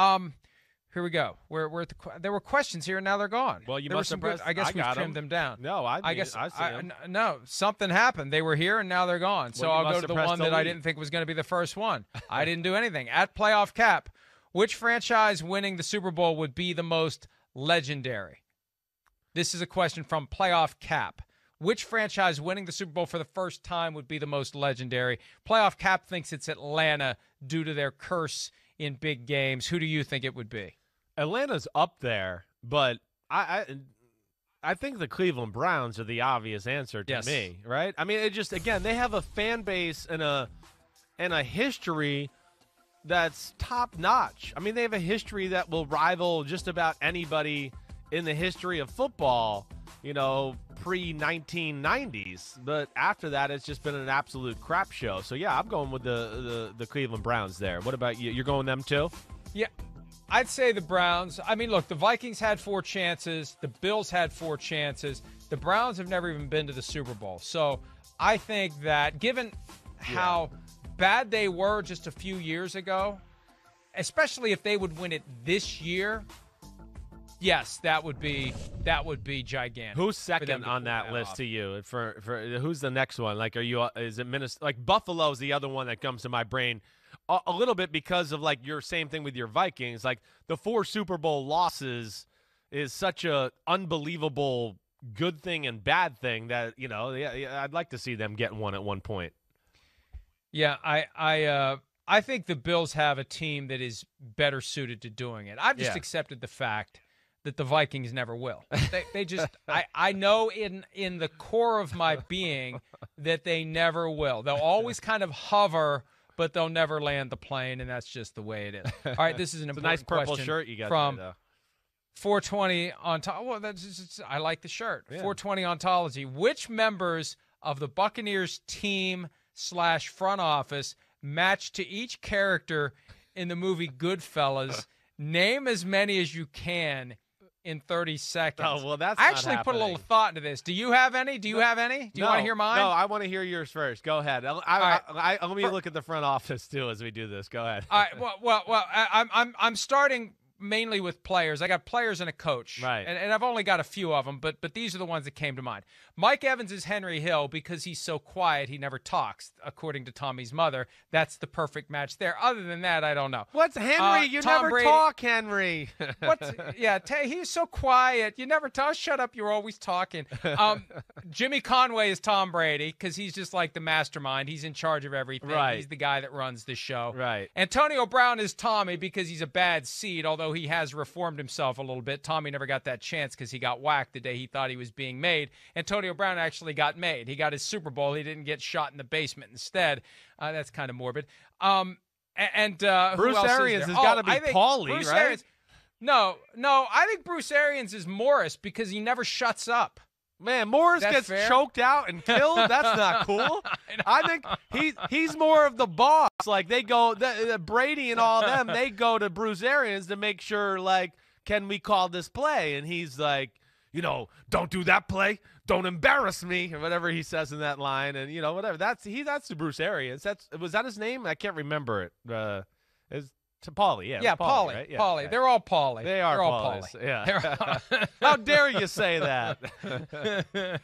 Um, here we go. We're, we're at the, there were questions here, and now they're gone. Well, you there must have good- I guess we trimmed got trimmed 'em. them down. No, I, I guess I see I- no, something happened. They were here and now they're gone. So Well, I'll go to the one that I didn't think was going to be the first one. I didn't do anything. At playoff cap, which franchise winning the Super Bowl would be the most legendary? This is a question from playoff cap. Which franchise winning the Super Bowl for the first time would be the most legendary? Playoff cap thinks it's Atlanta due to their curse in big games. Who do you think it would be? Atlanta's up there, but I, I I think the Cleveland Browns are the obvious answer to Yes. me, right? I mean, it just again they have a fan base and a and a history that's top notch. I mean, they have a history that will rival just about anybody in the history of football. You know, pre 1990s, but after that, it's just been an absolute crap show. So yeah, I'm going with the the, the Cleveland Browns there. What about you? You're going them too? Yeah, I'd say the Browns. I mean, look, the Vikings had four chances. The Bills had four chances. The Browns have never even been to the Super Bowl. So I think that given how bad they were just a few years ago, especially if they would win it this year, yes, that would be that would be gigantic. Who's second on pull that list off. to you? For for who's the next one? Like, are you? Is it Minnesota? Like Buffalo's the other one that comes to my brain. A, a little bit because of like your same thing with your Vikings. Like the four Super Bowl losses is such a unbelievable good thing and bad thing that you know. Yeah, yeah, I'd like to see them get one at one point. Yeah, I I uh I think the Bills have a team that is better suited to doing it. I've just Yeah. accepted the fact that the Vikings never will. They, they just I, I know in in the core of my being that they never will. They'll always kind of hover, but they'll never land the plane, and that's just the way it is. All right, this is an It's a important nice purple shirt you got from there, 420 on well that's just, I like the shirt. Yeah. 420 ontology. Which members of the Buccaneers team slash front office match to each character in the movie Goodfellas? Name as many as you can in 30 seconds. Oh well, that's I actually put a little thought into this. Do you have any? Do you have any? Do you no, want to hear mine? No, I want to hear yours first. Go ahead. I, I, right. I, I, let me look at the front office too as we do this. Go ahead. All right. Well, well, well. I, I'm I'm I'm starting mainly with players. I got players and a coach. Right. And, and I've only got a few of them, but but these are the ones that came to mind. Mike Evans is Henry Hill because he's so quiet. He never talks, according to Tommy's mother. That's the perfect match there. Other than that, I don't know. What's Henry? Uh, you Tom never Brady- talk, Henry. What's yeah? ta he's so quiet. You never talk. Shut up. You're always talking. Um, Jimmy Conway is Tom Brady because he's just like the mastermind. He's in charge of everything. Right. He's the guy that runs the show. Right. Antonio Brown is Tommy because he's a bad seed, although he has reformed himself a little bit. Tommy never got that chance because he got whacked the day he thought he was being made. Antonio Brown actually got made. He got his Super Bowl. He didn't get shot in the basement instead. Uh, that's kind of morbid. Um, and uh, who Bruce Arians has Oh, be Paulie, Bruce right? Arians- no, no, I think Bruce Arians is Morris because he never shuts up. Man, Morris gets fair? choked out and killed. That's not cool. I think he he's more of the boss. Like they go, the, the Brady and all them, they go to Bruce Arians to make sure, like, can we call this play? And he's like, you know, don't do that play. Don't embarrass me, or whatever he says in that line, and you know, whatever. That's he. That's the Bruce Arians. That's was that his name? I can't remember it. Uh, is to Paulie? Yeah, Yeah, Paulie. right? Yeah, okay. They're all Paulie. They are They're all Paulies, yeah. They're- How dare you say that?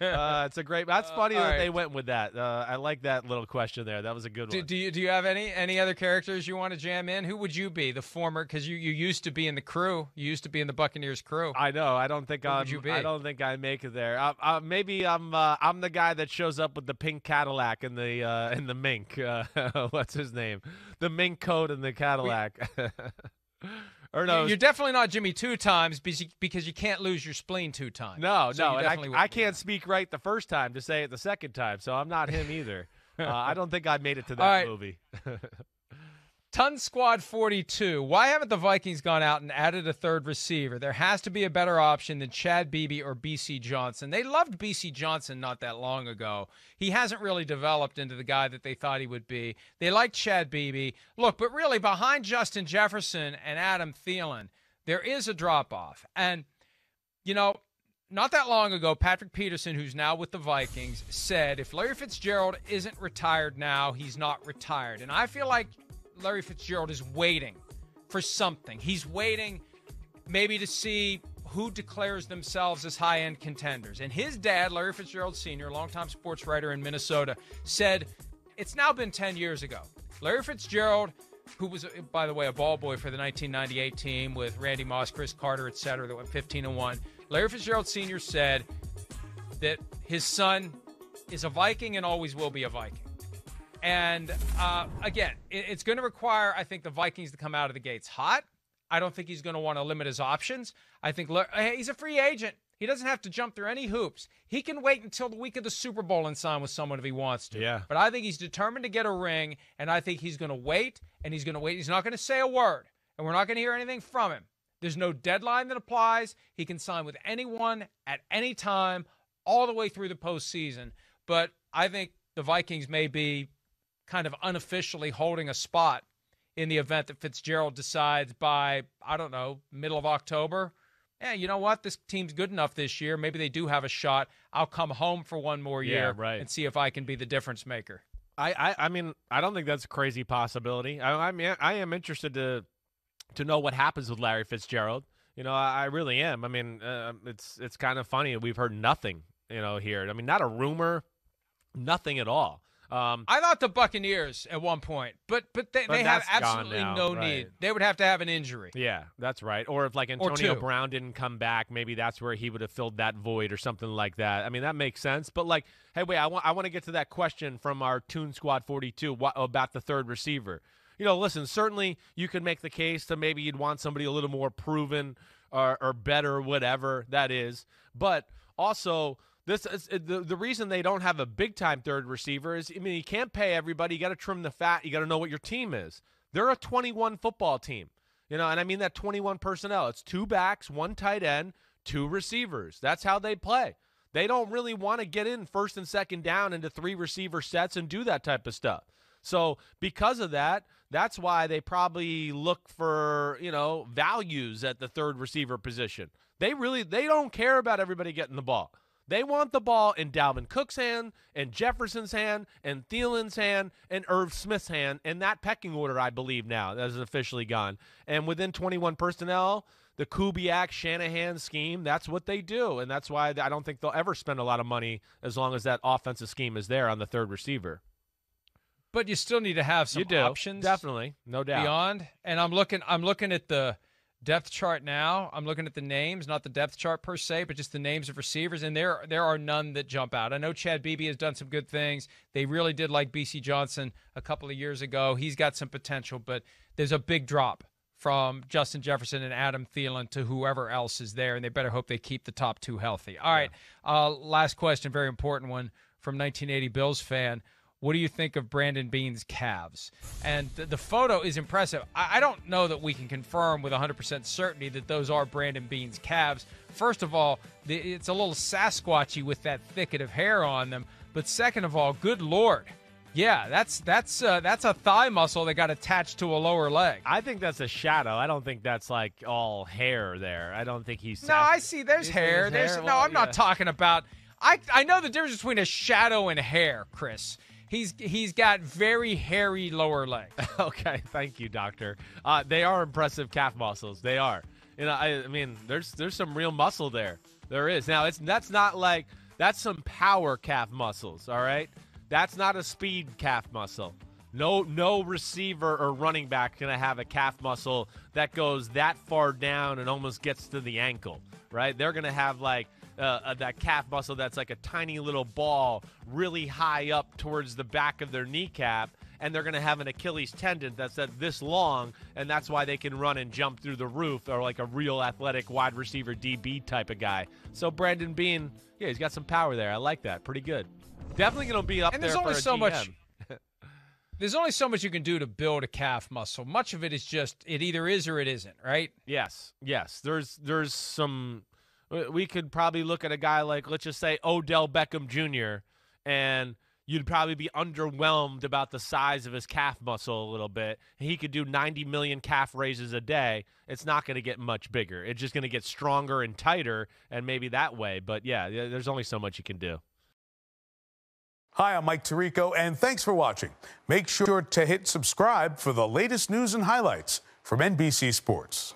uh, it's a great. That's funny all that they went with that. Uh, I like that little question there. That was a good Do, one. do you do you have any any other characters you want to jam in? Who would you be? The former because you, you used to be in the crew. You used to be in the Buccaneers crew. I know. I don't think I'm. you be? I don't think I make it there. Uh, uh, maybe I'm. Uh, I'm the guy that shows up with the pink Cadillac and the uh, and the mink. Uh, what's his name? The mink coat and the Cadillac. or no? You're definitely not Jimmy two times because you, because you can't lose your spleen two times. no, So no. And I, I can't speak right the first time to say it the second time, so I'm not him either. uh, I don't think I made it to that right. movie. Toon Squad 42. Why haven't the Vikings gone out and added a third receiver? There has to be a better option than Chad Beebe or Bisi Johnson. They loved Bisi Johnson not that long ago. He hasn't really developed into the guy that they thought he would be. They like Chad Beebe. Look, but really behind Justin Jefferson and Adam Thielen, there is a drop off. And you know, not that long ago, Patrick Peterson, who's now with the Vikings, said if Larry Fitzgerald isn't retired now, he's not retired. And I feel like Larry Fitzgerald is waiting for something. He's waiting maybe to see who declares themselves as high end contenders. And his dad, Larry Fitzgerald Sr., a longtime sports writer in Minnesota, said it's now been 10 years ago. Larry Fitzgerald, who was, by the way, a ball boy for the 1998 team with Randy Moss, Cris Carter, et cetera, that went 15 and 1. Larry Fitzgerald Sr. said that his son is a Viking and always will be a Viking. And uh, again, it, it's going to require, I think, the Vikings to come out of the gates hot. I don't think he's going to want to limit his options. I think he's a free agent. He doesn't have to jump through any hoops. He can wait until the week of the Super Bowl and sign with someone if he wants to. Yeah. But I think he's determined to get a ring, and I think he's going to wait, and he's going to wait. He's not going to say a word, and we're not going to hear anything from him. There's no deadline that applies. He can sign with anyone at any time, all the way through the postseason. But I think the Vikings may be kind of unofficially holding a spot in the event that Fitzgerald decides by, I don't know, middle of October, yeah, you know what? This team's good enough this year. Maybe they do have a shot. I'll come home for one more year yeah, right. and see if I can be the difference maker. I, I, I mean, I don't think that's a crazy possibility. I, I mean, I am interested to to know what happens with Larry Fitzgerald. You know, I, I really am. I mean, uh, it's it's kind of funny. We've heard nothing. You know, here. I mean, not a rumor, nothing at all. Um, I thought the Buccaneers at one point, but but they, But they have absolutely now, no right. need. They would have to have an injury. Yeah, that's right. Or if like Antonio. Brown didn't come back, maybe that's where he would have filled that void or something like that. I mean, that makes sense. But like, hey, wait, I want I want to get to that question from our Toon Squad 42 what, about the third receiver. You know, listen, certainly you could make the case to maybe you'd want somebody a little more proven or, or better, whatever that is. But also, this is uh, the the reason they don't have a big time third receiver is I mean you can't pay everybody. You got to trim the fat. You got to know what your team is. They're a 21 football team, you know, and I mean that 21 personnel. It's two backs, one tight end, two receivers. That's how they play. They don't really want to get in first and second down into three receiver sets and do that type of stuff. So because of that, that's why they probably look for you know values at the third receiver position. They really they don't care about everybody getting the ball. They want the ball in Dalvin Cook's hand, and Jefferson's hand, and Thielen's hand, and Irv Smith's hand, in that pecking order, I believe now that is officially gone. And within 21 personnel, the Kubiak Shanahan scheme, that's what they do, and that's why I don't think they'll ever spend a lot of money as long as that offensive scheme is there on the third receiver. But you still need to have some you do options definitely, no doubt. beyond. And I'm looking I'm looking at the depth chart now. I'm looking at the names, not the depth chart per se, but just the names of receivers, and there there are none that jump out. I know Chad Beebe has done some good things. They really did like Bisi Johnson a couple of years ago. He's got some potential, but there's a big drop from Justin Jefferson and Adam Thielen to whoever else is there, and they better hope they keep the top two healthy. All right, uh, last question, very important one from 1980 Bills fan. What do you think of Brandon Beane's calves? And the, the photo is impressive. I, I don't know that we can confirm with 100% certainty that those are Brandon Beane's calves. First of all, the, it's a little Sasquatchy with that thicket of hair on them. But second of all, good lord, yeah, that's that's uh, that's a thigh muscle that got attached to a lower leg. I think that's a shadow. I don't think that's like all hair there. I don't think he's. No, I see. There's hair. There's hair? no. Well, I'm not talking about. I I know the difference between a shadow and hair, Chris. He's he's got very hairy lower leg. okay, thank you, doctor. Uh, they are impressive calf muscles. They are. You know, I, I mean, there's there's some real muscle there. There is. Now, it's that's not like that's some power calf muscles. All right, that's not a speed calf muscle. No, no receiver or running back gonna have a calf muscle that goes that far down and almost gets to the ankle. Right? They're gonna have like uh, uh, that calf muscle that's like a tiny little ball really high up towards the back of their kneecap and they're going to have an Achilles tendon that's at this long, and that's why they can run and jump through the roof or like a real athletic wide receiver DB type of guy. So Brandon Beane, yeah, he's got some power there. I like that. Pretty good. Definitely going to be up And there there's only so GM. much- There's only so much you can do to build a calf muscle. Much of it is just it either is or it isn't, right? Yes, yes. There's there's some. We- could probably look at a guy like let's just say Odell Beckham Jr. and you'd probably be underwhelmed about the size of his calf muscle a little bit. He could do 90 million calf raises a day. It's not going to get much bigger. It's just going to get stronger and tighter, and maybe that way. But yeah, yeah, there's only so much you can do. Hi, I'm Mike Tirico, and thanks for watching. Make sure to hit subscribe for the latest news and highlights. From NBC Sports.